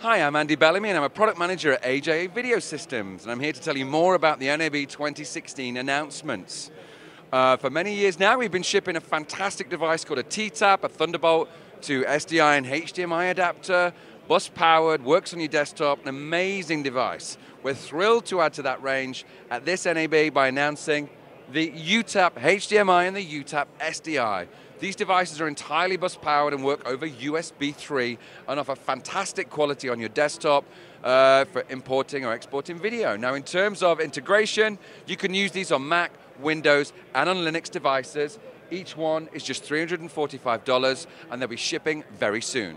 Hi, I'm Andy Bellamy and I'm a product manager at AJA Video Systems and I'm here to tell you more about the NAB 2016 announcements. Uh, for many years now we've been shipping a fantastic device called a T-Tap, a Thunderbolt to SDI and HDMI adapter, bus powered, works on your desktop, an amazing device. We're thrilled to add to that range at this NAB by announcing the UTAP HDMI and the UTAP SDI. These devices are entirely bus powered and work over USB 3 and offer fantastic quality on your desktop uh, for importing or exporting video. Now in terms of integration, you can use these on Mac, Windows and on Linux devices. Each one is just $345 and they'll be shipping very soon.